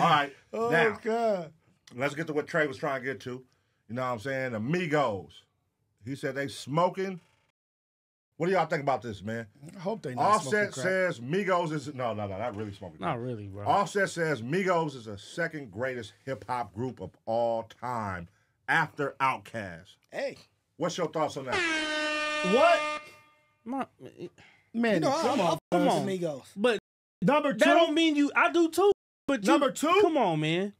All right. Oh now, God. let's get to what Trey was trying to get to. You know what I'm saying? Amigos. He said they smoking. What do y'all think about this, man? I hope they not Offset smoking crack. says Migos is no, no, no, not really smoking. Not crack. really, bro. Offset says Migos is the second greatest hip hop group of all time after Outkast. Hey, What's your thoughts on that? What? My- Man, you know, come I, on. I, come on. Amigos. but Number two. that don't mean you. I do too. But you- Number two? Come on, man.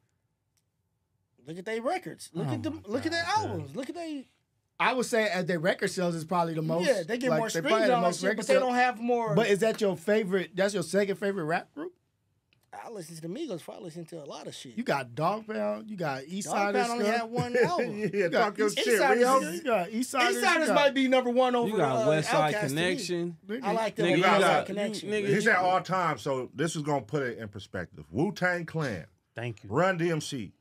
Look at their records. Look Oh at them. my Look at their God, albums. Look at their. I would say at their record sales is probably the most. yeah, they get like, more they streams probably the most shit, record but they don't have more. But is that your favorite? That's your second favorite rap group? I listen to the Migos before I listen to a lot of shit. You got Dog Pound. You got East Dog Side Pound only had one album. yeah, You got talk your East shit, Side Rio. is- You got East Side. Eastsiders might be number one over. You got uh, West Side Outkast. Connection. I like them. Nigga, West you Side Connection. nigga, he's at all time, so this is gonna put it in perspective. Wu Tang Clan, Thank you. Run DMC,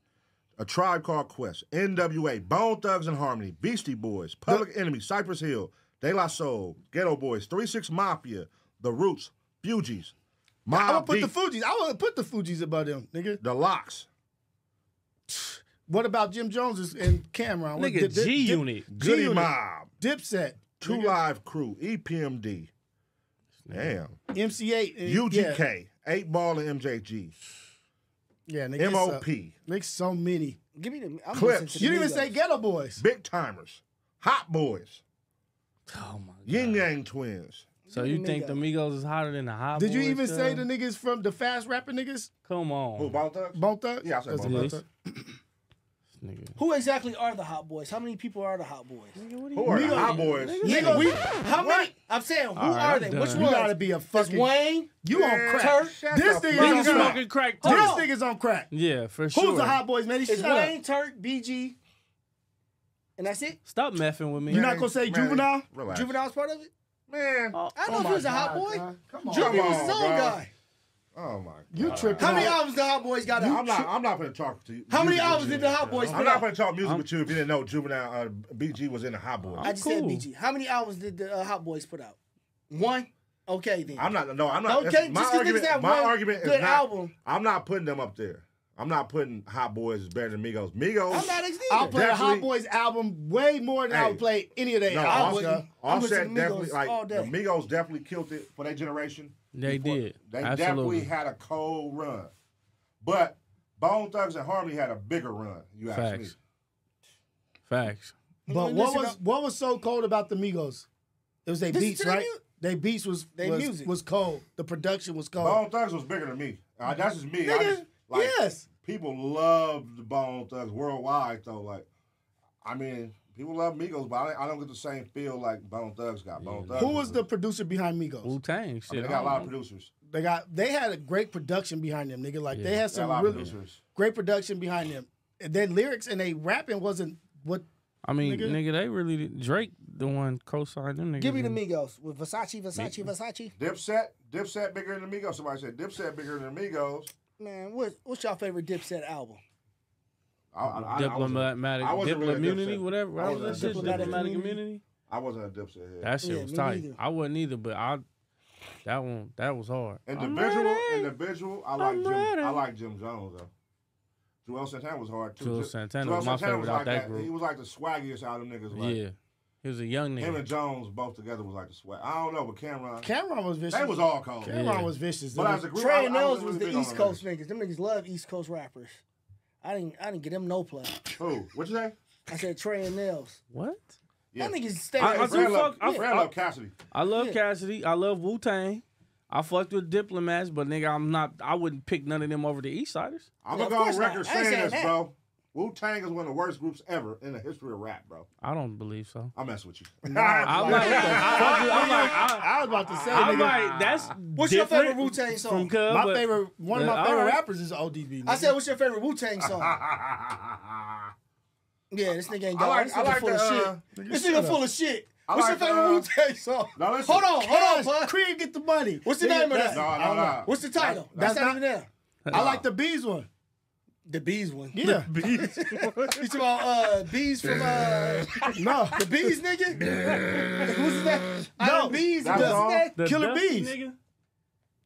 A Tribe Called Quest, NWA, Bone Thugs and Harmony, Beastie Boys, Public Enemy, Cypress Hill, De La Soul, Geto Boys, Three Six Mafia, The Roots, Fugees, I Mob would put Deep, the Fugees. I would put the Fugees above them, nigga. The LOX, What about Jim Jones and Cam'ron? What- Nigga, Dip- Dip- G Unit. Goody G-Unit. Mob, Dipset, Two nigga. Live Crew, E EPMD, damn, MC8, and- eh, UGK, Eight Ball and MJG, Yeah, yeah nigga. MOP, Nigga, so many. Give me the. I'm Clipse. to You didn't even say Geto Boys. Big Tymers, Hot Boys, Oh my god. Ying Yang Twins. So you me think the Migos is hotter than the Hot Boys? Did you Boys, even say the niggas from the fast rapping niggas? Come on. Who, Bone Thugs? Bone Thugs? Yeah, I said That's Bone the Thugs. Thugs. Who exactly are the Hot Boys? How many people are the Hot Boys? Who are the Hot Boys? Nigga, we, how many? I'm saying, who All right, are I'm they? done. Which You gotta be a Is fucking. Wayne? You on crack. shut This the nigga Niggas is on crack. smoking crack too. This Hold on. nigga's on crack. Yeah, for sure. Who's the hot boys, man? He Is shut up. Wayne, Turk, BG, and that's it? Stop messing with me. You're not gonna say Man, juvenile? Relax. Juvenile's part of it? Man. Oh, I Oh know if he was a Hot God, Boy. God. Come on. Juvie was his on, own guy. Oh my You God. tripping. How many albums the Hot Boys got out? I'm not. I'm not gonna talk to you. How many albums did the Hot Boys I'm not gonna talk music I'm- with you if you didn't know Juvenile uh, BG was in the Hot Boys. I just cool. said BG. How many albums did the uh, Hot Boys put out? One? Okay then. I'm not. No, I'm not. Okay, that's- my just 'cause niggas argument. have My one argument is good not. album. I'm not putting them up there. I'm not putting Hot Boys as better than Migos. Migos. I'm not ex I'll neither. play a Hot Boys album way more than I would play any of their no, albums. wouldn't. I'm Offset listening definitely Migos like all the. Migos definitely killed it for their generation. They Before- did. They Absolutely. definitely had a cold run, but Bone Thugs and Harmony had a bigger run. You ask me. Facts. Facts. But what was up. what was so cold about the Migos? It was their Listen beats, right? mu- Their beats was They was, music. was cold. The production was cold. Bone Thugs was bigger than me. Uh, that's just me. I Nigga, just, like, yes. people love the Bone Thugs worldwide though. Like, I mean, people love Migos, but I, I don't get the same feel like Bone Thugs got. Bone Thugs. Who was the producer behind Migos? Wu Tang. I Shit. mean, they I got a lot of don't know. producers. They got they had a great production behind them, nigga. Like Yeah. they had They got a some lot really producers. great production behind them. And their lyrics and they rapping wasn't what I mean, Nigga. nigga, they really did- Drake the one co-signed them Nigga. Give me the in- Migos with Versace, Versace, Versace. Dipset, Dipset bigger than Migos. Somebody said Dipset bigger than Migos. Man, what, what's your favorite Dipset album? I, I, I, I Diplomatic, I wasn't really a diplomunity, Dipset. whatever. I wasn't a that shit? Diplomatic Diplomatic Community. immunity. I wasn't a Dipset head. That shit Yeah, was tight. neither. I wasn't either, but I that one that was hard. Individual, individual. I like I'm Jim. ready. I like Jim Jones though. Juelz Santana was hard too. Juelz Santana Juelz was my Santana favorite out like that group. He was like the swaggiest out of them niggas. Like, yeah, he was a young nigga. Him and Jones both together was like the swag. I don't know, but Cam'ron. Cam'ron was vicious. they was all cold. Cam'ron Yeah. was vicious. But nigga. as a group, Trey I, and Nels wasn't was the East Coast niggas. niggas. Them niggas love East Coast rappers. I didn't I didn't get them no play. Who? What you say? I said Trey and Nels. What? Yeah. That niggas stay I- I right do love, fuck- I- Fred I- love Cassidy. I love Yeah. Cassidy. I love Wu Tang. I fucked with diplomats, but nigga, I'm not. I wouldn't pick none of them over the East Siders. I'm Yeah, gonna go on record I saying saying this, that. bro. Wu Tang is one of the worst groups ever in the history of rap, bro. I don't believe so. I mess with you. I'm I, am like, I, I was about to say, I'm nigga, like, that's What's your different favorite Wu-Tang song? Cub, my but- favorite, one of my favorite right. rappers is ODB. I said, what's your favorite Wu Tang song? yeah, this nigga ain't I got like- this nigga like full the, of uh, shit. This nigga full of shit. I What's like your favorite uh, Wu Tang song? Now listen. Hold on, hold on, bud. Creed get the money. What's the Nigga, name of that? No, no, no. What's the title? That's That's, not, not- even there. I like the bees one. The bees one. Yeah. You talking about uh, bees from uh, no. the bees, nigga? Who's that? No. Iron bees. That's What's all? that? The Killer Bees. nigga?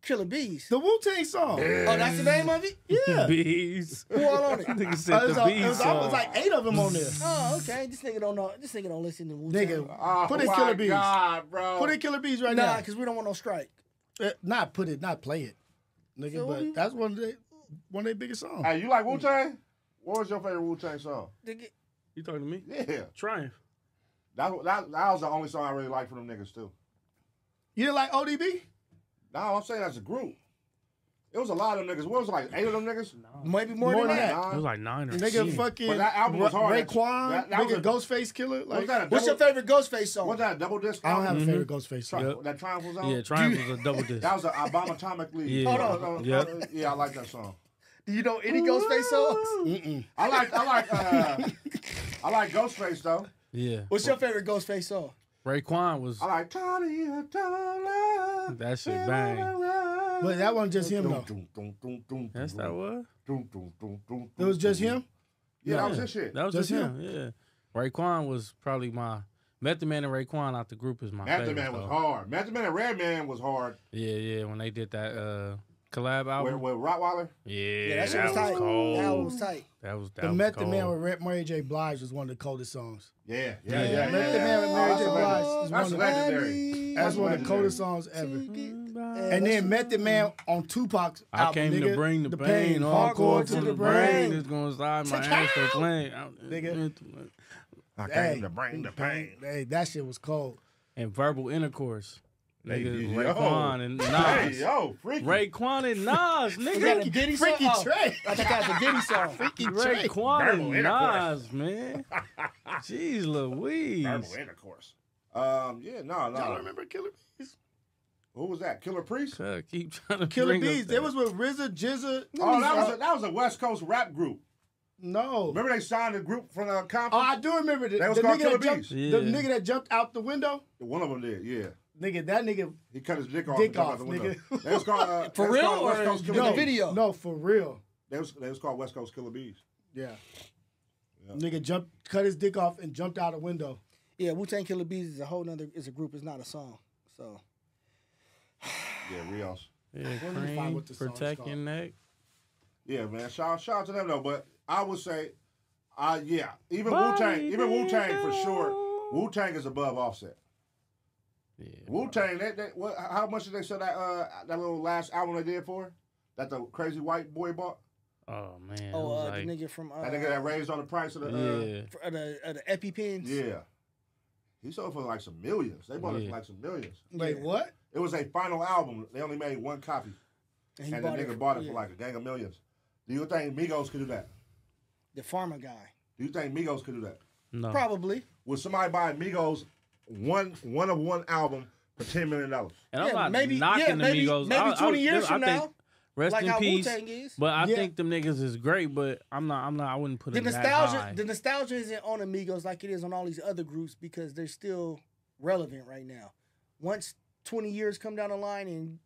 Killer Bees. The Wu Tang song. Oh, that's the name of it. Yeah. Bees. Who all on it? Nigga Uh, said it, was the bees it was, it song. was like eight of them on there. Oh, okay. This nigga don't know. This nigga don't listen to Wu Nigga, Tang. Oh, Put in my Killer Bees. God, bro. Put in Killer Bees right Nah, now. because we don't want no strike. Uh, not put it, not play it, nigga. So but that's one of the one of their biggest songs. Hey, you like Wu Tang? What was your favorite Wu Tang song? You talking to me? Yeah, Triumph. that, that that was the only song I really liked from them niggas too. You didn't like ODB? No, I'm saying as a group. It was a lot of them niggas. What was it, like eight of them niggas? Maybe more, More than than that. that. It was like nine or Nigga, ten. fucking But that album was Ra- hard. Raekwon, That- that was nigga, a- Ghostface Killah. Like, What's that? A What's your double, favorite Ghostface song? What's that? a Double disc? I don't have album? a favorite Ghostface Tri- song. That Triumph was on. Yeah, Triumph was a double disc. That was an Obama League. Yeah. Hold on. Yep. Yeah, I like that song. Do you know any Ghostface songs? Mm-mm. I like I like uh I like Ghostface though. Yeah. What's your favorite Ghostface song? Raekwon was I like Tony Dollar. that shit bang. But that wasn't just him though. Yes, that was. It was just him. Yeah, that was Yeah. his shit. That was Just just, him. Yeah. Raekwon was probably my Method Man and Raekwon out the group is my Method favorite. Man was though. hard. Method Man and Redman was hard. Yeah, yeah. When they did that uh collab With, album. with Rottweiler. yeah, Yeah, that shit was tight. cold. That was tight. That was that The was Method cold. Man with Rap Mary J. Blige was one of the coldest songs. Yeah, yeah, Yeah. yeah. yeah, Method yeah. Man with Mary J. Blige is one of- legendary. That's one of the coldest songs ever. And then Method Man on Tupac's I album, came nigga, to bring the, pain, hardcore to the brain. It's gonna slide my ass to plane. Nigga. I Hey. came to bring the pain. Hey, that shit was cold. And verbal intercourse. Hey, Nigga, yo. Raekwon and Hey, Nas. yo, freaky. Raekwon and Nas, Is that a nigga. Diddy song? Freaky Oh, I think that's a Diddy song. Freaky Trey. Raekwon and. Nas, man. Jeez Louise. Verbal intercourse. Um, yeah, no, no. Y'all no. remember Killer Bees? Who was that? Killah Priest? Cuz, keep trying to Killer bring up Bees. that. It was with RZA, GZA. Oh, that was uh, a, that was a West Coast rap group. no. Remember they signed a group from uh, Compton? Oh, I do remember the, That was the called nigga Killer that jumped, Bees. the nigga that jumped out the window. One of them did, yeah. Nigga, that nigga. He cut his dick off. Dick off, out the window. nigga. That was called uh, For real called West Coast Killer the Bees. video? No, for real. They was they was called West Coast Killer Bees. Yeah. Yeah. Nigga jumped, cut his dick off, and jumped out a window. Yeah, Wu Tang Killer Bees is a whole nother is a group. It's not a song. So Yeah, Rios. Yeah, Let me find cream, what the protect your neck. Yeah, man. Shout shout out to them though. But I would say, uh yeah, even Wu Tang, even Wu Tang for sure. Wu Tang is above Offset. Yeah. Wu Tang, they, they, what, how much did they sell that uh that little last album they did for? That the crazy white boy bought. Oh man. oh, uh, like, the nigga from uh, That nigga that raised on the price of the. Uh, yeah. for, uh, the uh, the EpiPens. yeah. He sold for like some millions. They bought it for like some millions. Wait, Yeah. what? It was a final album. They only made one copy, And, he and the bought nigga it, bought it yeah, for like a gang of millions. Do you think Migos could do that? the pharma guy. Do you think Migos could do that? No. Probably. Would somebody buy Migos one one of one album for ten million dollars? And I'm Yeah, not maybe- knocking yeah, the maybe- Migos. maybe I- I- 20 years I from think now, Rest like in how Wu peace. Tang is. But I Yeah. think them niggas is great, but I'm not. I'm not. I wouldn't put the it that nostalgia high. the nostalgia isn't on Amigos like it is on all these other groups because they're still relevant right now. Once 20 years come down the line and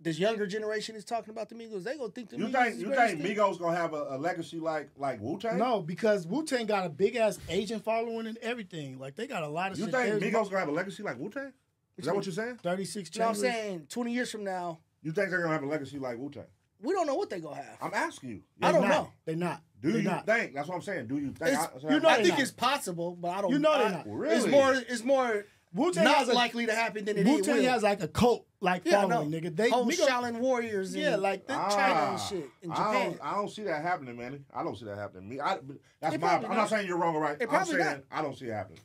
this younger generation is talking about the Migos, they gonna think the You Migos think is you think thing. Migos gonna have a, a legacy like like Wu Tang? No, because Wu Tang got a big ass Asian following and everything. Like they got a lot of You shit. think There's Migos gonna have a legacy like Wu Tang? Is that what you're saying? 36 You know what I'm saying? 20 years from now, You think they're gonna have a legacy like Wu Tang? we don't know what they gonna have. I'm asking you. I don't not. know. They're not. Do they you not. think? That's what I'm saying. Do you think? It's- I, you know I think not. it's possible, but I don't. You know they I- not. Really? It's more. It's more Wu Tang not a likely to happen than it Wu is. Tang has like a cult like yeah, following, no. nigga. They whole Migos- Shaolin warriors. Yeah, like they Ah, China and shit in I Japan. don't, I don't see that happening, man. I don't see that happening. Me, I, that's It my. probably I'm not not. saying you're wrong or right. It I'm saying not. I don't see it happening.